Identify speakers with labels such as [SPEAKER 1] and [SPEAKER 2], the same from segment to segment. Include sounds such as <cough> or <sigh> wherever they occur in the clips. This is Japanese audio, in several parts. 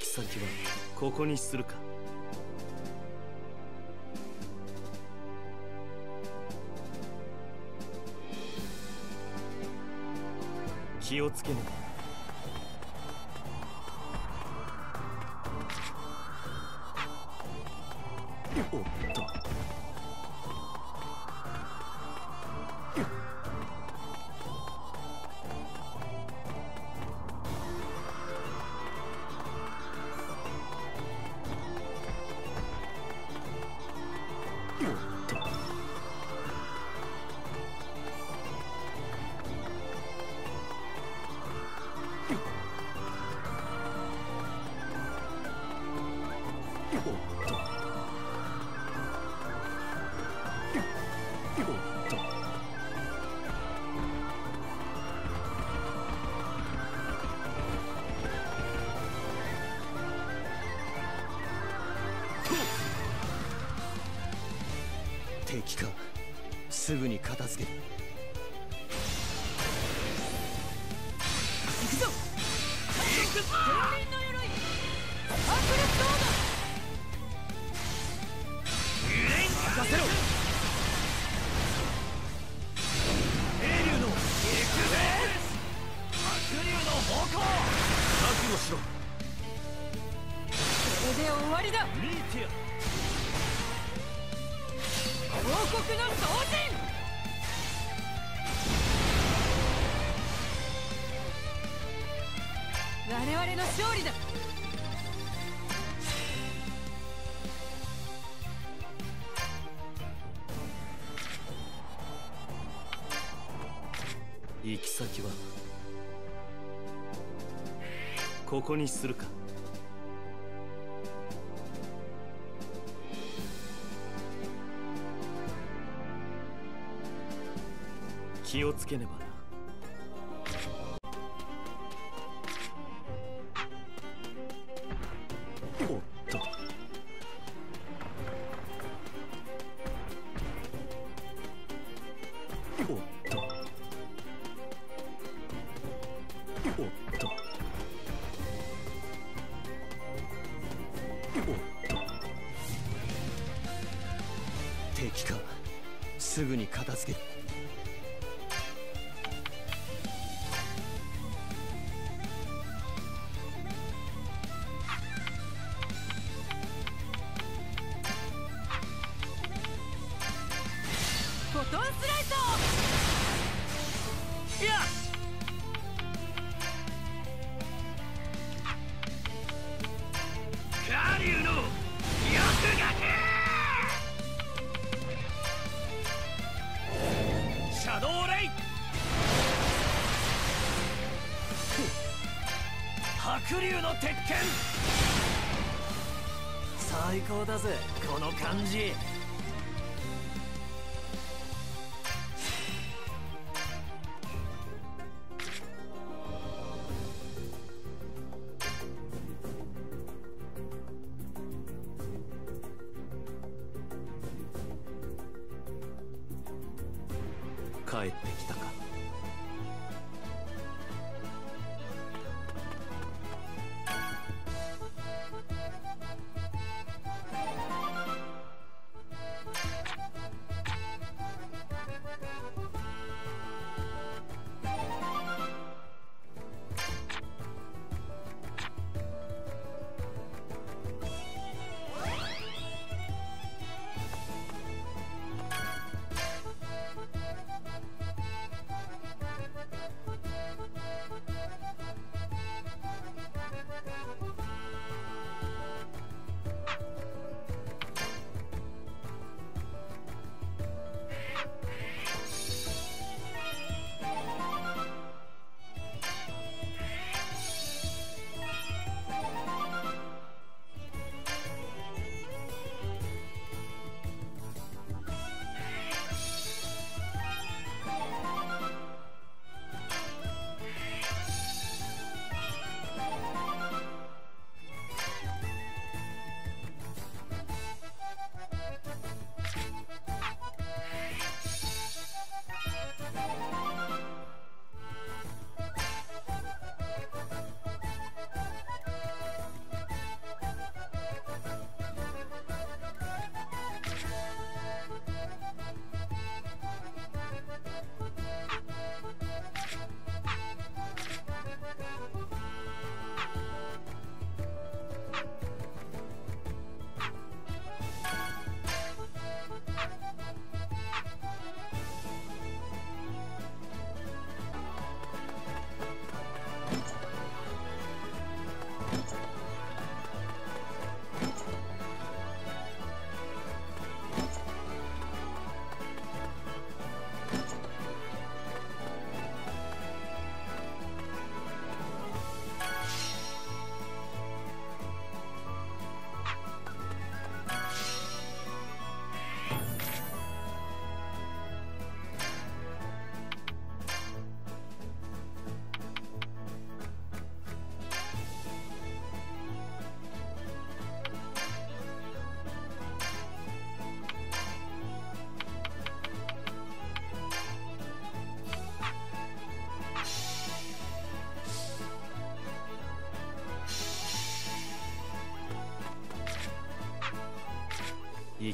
[SPEAKER 1] き先はここにするか。気をつけねせろ。英竜の行くぜ。白竜の方向覚悟しろ。
[SPEAKER 2] これで終わりだ
[SPEAKER 1] ミーティア
[SPEAKER 2] 王国の同人。我々の勝利だ。
[SPEAKER 1] ここにするか。気をつけねば竜の鉄拳最高だぜこの感じ。帰ってきたか。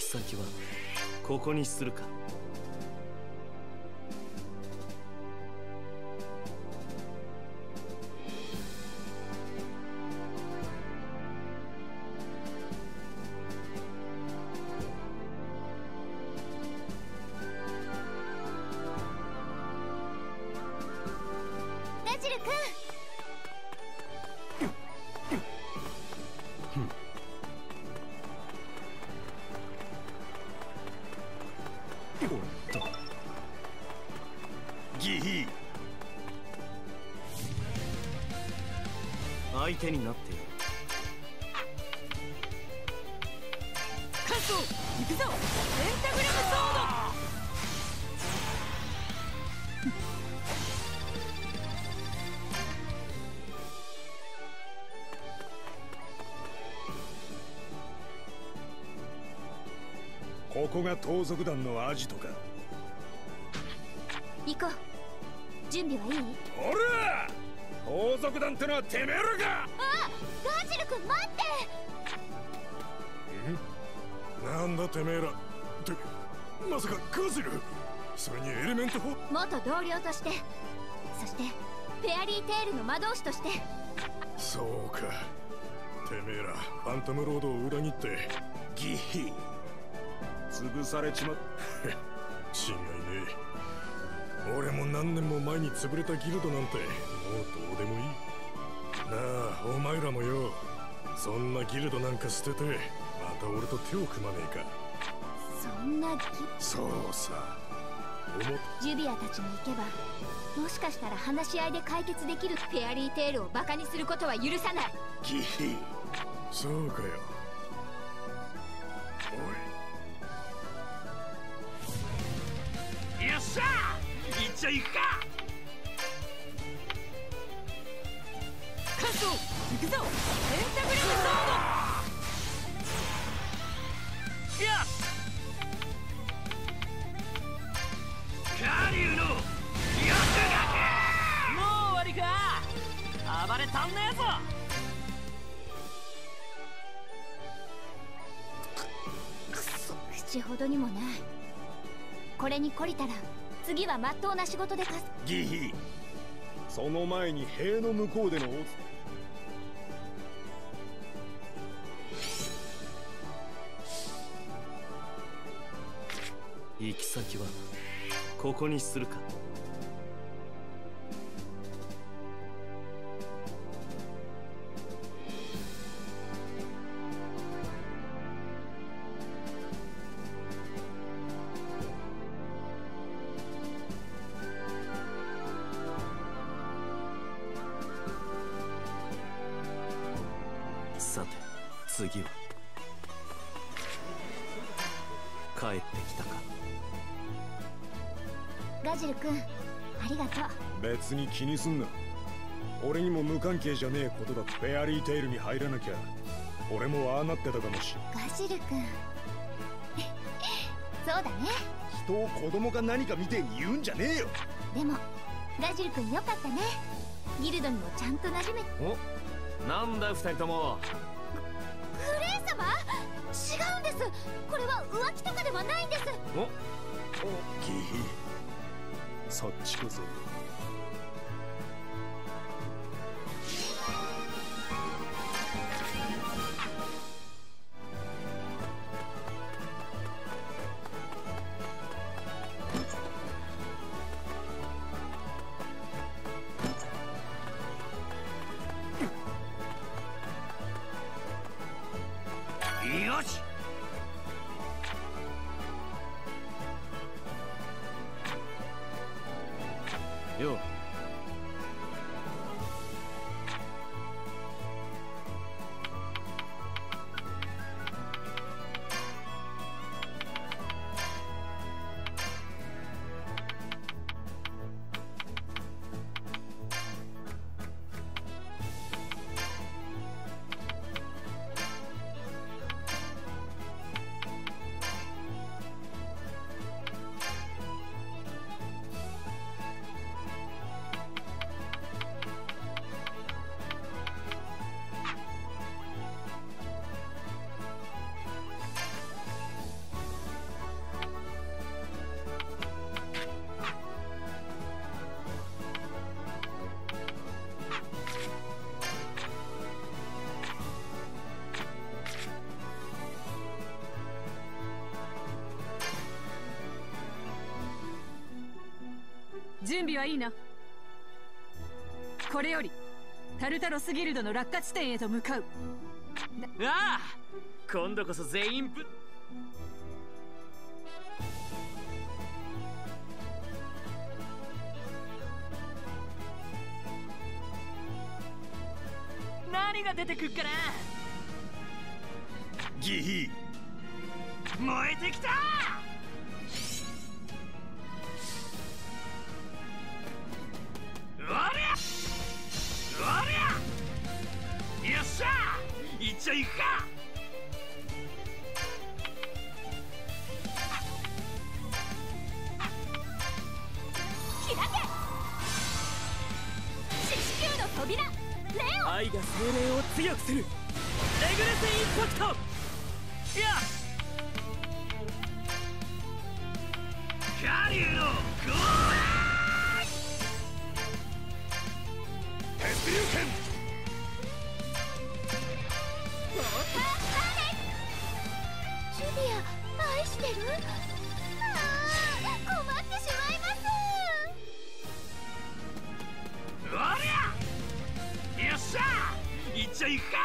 [SPEAKER 1] 先はここにするか。手になっている。
[SPEAKER 2] 関東行くぞ。ペンタグラムソード。
[SPEAKER 3] ここが盗賊団のアジトか。
[SPEAKER 4] 行こう。準備はいい？
[SPEAKER 3] おら盗賊団ってのはてめえらか！
[SPEAKER 4] あガジル君待
[SPEAKER 3] って。んなんだてめえら。ってまさかガジル？それにエレメント
[SPEAKER 4] 元同僚としてそしてフェアリーテールの魔導士として。
[SPEAKER 3] そうか。てめえらファントムロードを裏切ってギヒ潰されちまっ <laughs> 違いねえ。俺も何年も前に潰れたギルドなんてもうどお前らもよそんなギルドなんか捨ててまた俺と手を組まねえか。
[SPEAKER 4] そんなギ
[SPEAKER 3] そうさ。
[SPEAKER 4] ジュビアたちに行けばもしかしたら話し合いで解決できるフェアリーテールをバカにすることは許さない。
[SPEAKER 3] ギヒそうかよ。
[SPEAKER 5] おい。よっしゃ行っちゃいくか！
[SPEAKER 2] 行くぞ。ペンタグラムソー
[SPEAKER 5] ド。よしカリュウのもう
[SPEAKER 2] 終わりか。暴れたんねえぞ。
[SPEAKER 4] 口ほどにもない。これに懲りたら次はまっとうな仕事でかす。
[SPEAKER 3] ギヒ。その前に塀の向こうでの
[SPEAKER 1] 行き先はここにするか。さて次は。きたか？
[SPEAKER 4] ガジル君ありがとう
[SPEAKER 3] 別に気にすんな。俺にも無関係じゃねえことだフェアリーテイルに入らなきゃ。俺もああなってたかもし。
[SPEAKER 4] れガジル君。そうだね。
[SPEAKER 3] 人を子供か何か見て言うんじゃねえよ。
[SPEAKER 4] でもガジル君よかったね。ギルドにもちゃんと馴染め
[SPEAKER 1] お？なんだ二人とも
[SPEAKER 4] ではないんです。
[SPEAKER 3] おおきいそっちこそ
[SPEAKER 2] 準備はいいな。これよりタルタロスギルドの落下地点へと向かう。
[SPEAKER 5] ああ今度こそ全員ぶ。何が出てくっかな。
[SPEAKER 3] ギヒ。
[SPEAKER 5] 燃えてきたちゃいくか
[SPEAKER 4] 開け四死球の扉レオ
[SPEAKER 5] 愛が精霊を強くするレグレスインパクトよしカリュウのゴ
[SPEAKER 3] 鉄流剣
[SPEAKER 4] ウォーしてる？ああ困ってしまいます。
[SPEAKER 5] おりゃ！よっしゃ！いっちゃいくか！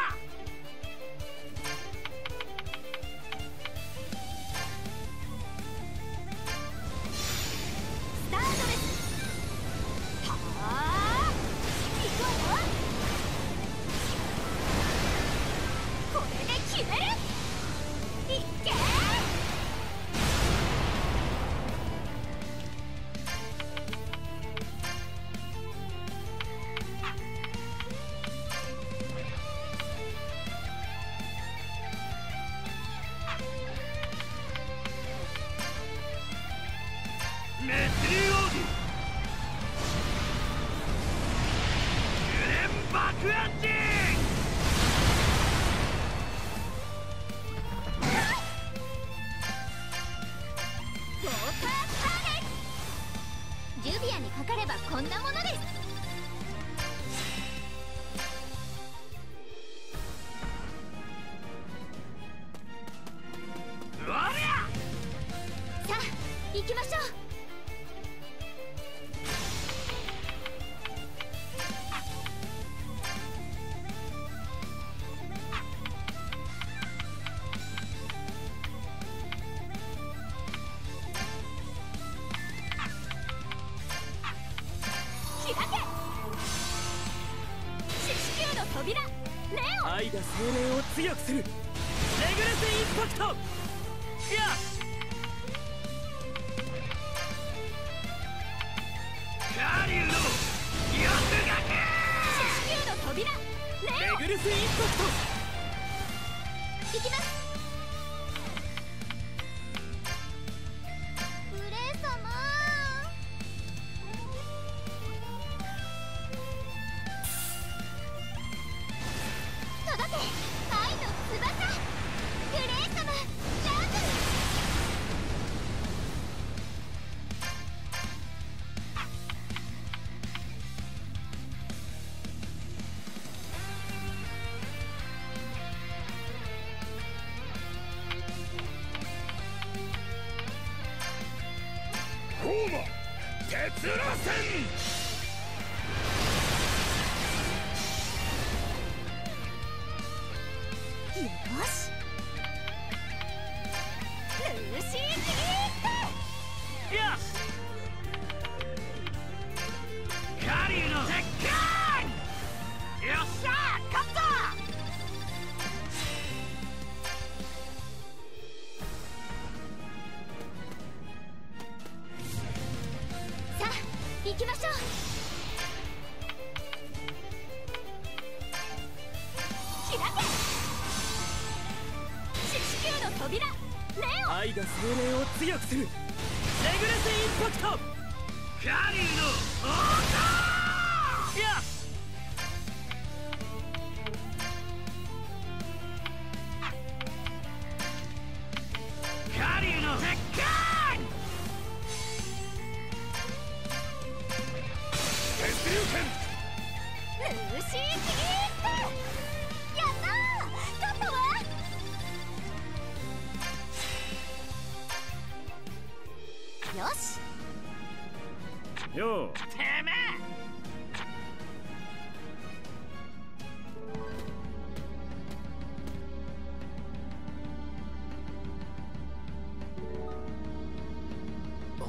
[SPEAKER 4] ビアにかかればこんなものです。
[SPEAKER 5] ブルスインパクト。
[SPEAKER 4] 行きます。
[SPEAKER 3] ホーマ鉄螺旋
[SPEAKER 4] よし。
[SPEAKER 5] ンパクトカリュウの
[SPEAKER 2] 王
[SPEAKER 1] 様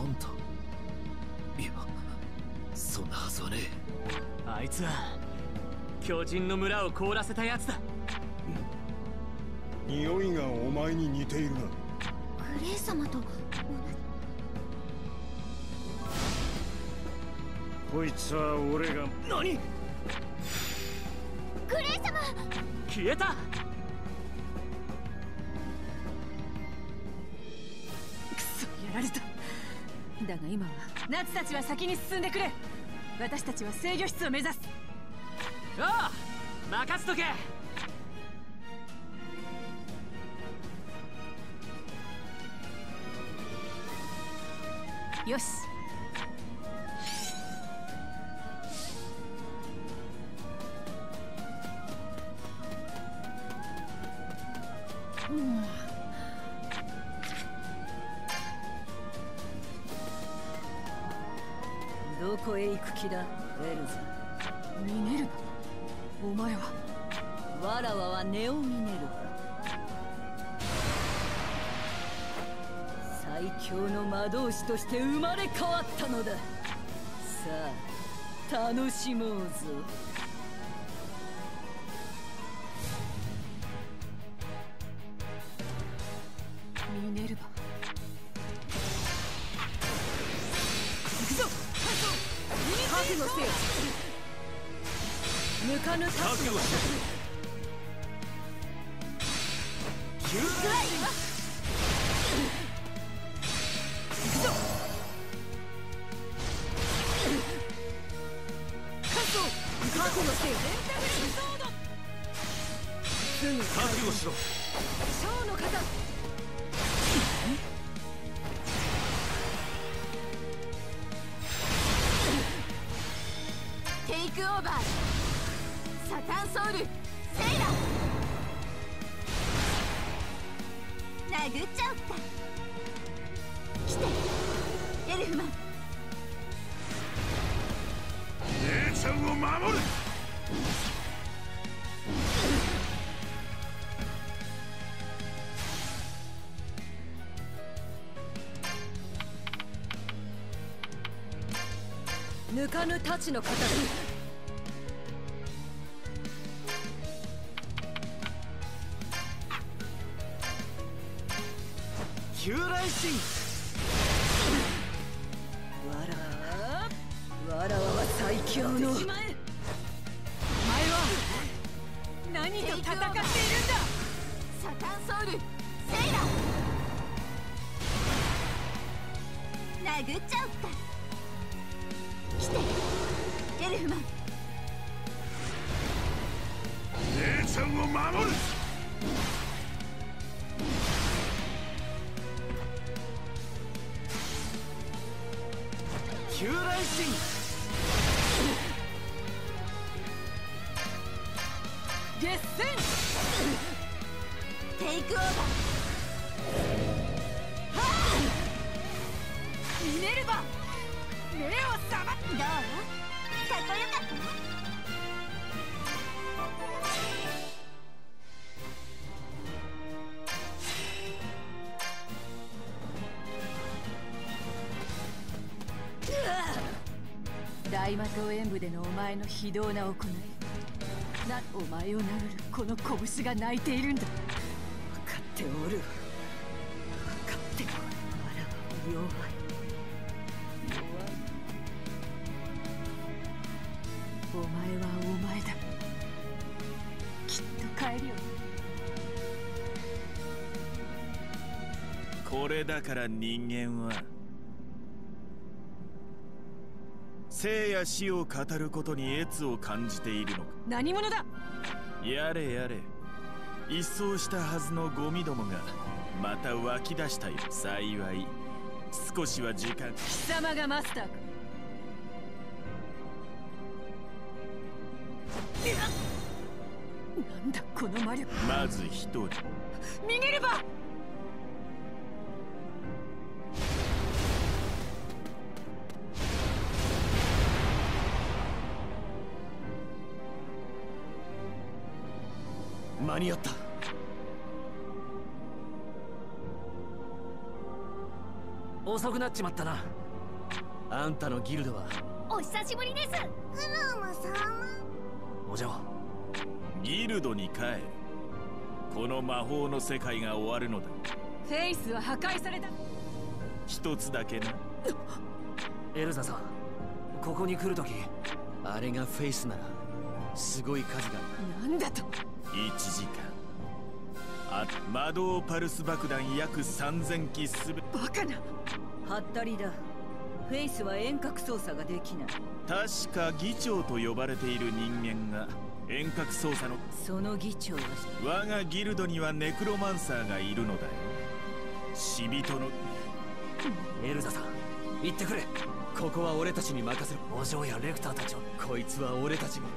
[SPEAKER 1] んた。いやそんなはずはね
[SPEAKER 5] あいつは巨人の村を凍らせたやつだ
[SPEAKER 3] 匂いがお前に似ているな。
[SPEAKER 4] グレイ様と。同
[SPEAKER 3] こいつは俺が。
[SPEAKER 5] 何？
[SPEAKER 4] じグレイ様！
[SPEAKER 5] 消えた！
[SPEAKER 2] くそやられただが今はナツたちは先に進んでくれ。私たちは制御室を目指す。
[SPEAKER 5] ああ任せとけ。
[SPEAKER 2] よし
[SPEAKER 6] 気だ。エルザ
[SPEAKER 2] ミネルヴァお前は。
[SPEAKER 6] わらわはネオミネルヴァ最強の魔導士として生まれ変わったのだ。さあ楽しもうぞ。覚悟せよ抜かぬ
[SPEAKER 5] 覚悟し
[SPEAKER 6] 覚悟せよすぐ
[SPEAKER 5] 覚悟しろ。
[SPEAKER 6] 小の方
[SPEAKER 4] か
[SPEAKER 6] ぬ太刀の方だ
[SPEAKER 5] 旧来神。
[SPEAKER 6] わらわわらわは最強の。
[SPEAKER 2] お前は何と戦っているんだ。
[SPEAKER 4] サタンソウルセイラ。殴っちゃおっか来て。エルフマン。
[SPEAKER 3] 姉ちゃんを守る。
[SPEAKER 5] 旧来神
[SPEAKER 2] 大魔党演武でのお前の非道な行い。なお前を殴るこの拳が泣いているんだ。
[SPEAKER 6] 分かっておる。分かっておるわらは弱い弱い
[SPEAKER 2] お前はお前だ。きっと帰るよ。
[SPEAKER 7] これだから人間は生や死を語ることに悦を感じているのか。
[SPEAKER 2] 何者だ？
[SPEAKER 7] やれやれ。一掃したはずのゴミどもがまた湧き出したよ。幸い。少しは時間。
[SPEAKER 2] 貴様がマスターか。なんだこの魔力。
[SPEAKER 7] まず一人。
[SPEAKER 2] ミネルヴ
[SPEAKER 1] 間に合った。遅くなっちまったな。あんたのギルドは。
[SPEAKER 4] お久しぶりです。クロムさん
[SPEAKER 1] お嬢。
[SPEAKER 7] ギルドに帰るこの魔法の世界が終わるのだ。
[SPEAKER 2] フェイスは破壊された。
[SPEAKER 7] 一つだけな。
[SPEAKER 1] エルザさんここに来るときあれがフェイスならすごい数が。
[SPEAKER 2] なんだと
[SPEAKER 7] 1時間。あ魔導パルス爆弾約3000機すべ
[SPEAKER 2] バカな。
[SPEAKER 6] はったりだ。フェイスは遠隔操作ができない。
[SPEAKER 7] 確か議長と呼ばれている人間が遠隔操作の
[SPEAKER 6] その議長は。
[SPEAKER 7] 我がギルドにはネクロマンサーがいるのだよ。死人の。
[SPEAKER 1] エルザさん行ってくれ。ここは俺たちに任せるお嬢やレクターたちを。こいつは俺たちも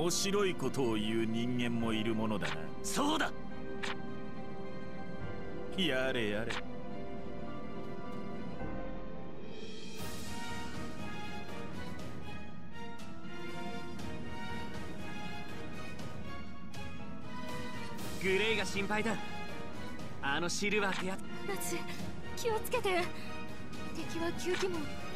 [SPEAKER 7] 面白いことを言う人間もいるものだな。
[SPEAKER 1] そうだ。
[SPEAKER 7] やれやれ。
[SPEAKER 5] グレイが心配だ。あのシルバーってや
[SPEAKER 4] 夏気をつけて。敵は吸気門うーん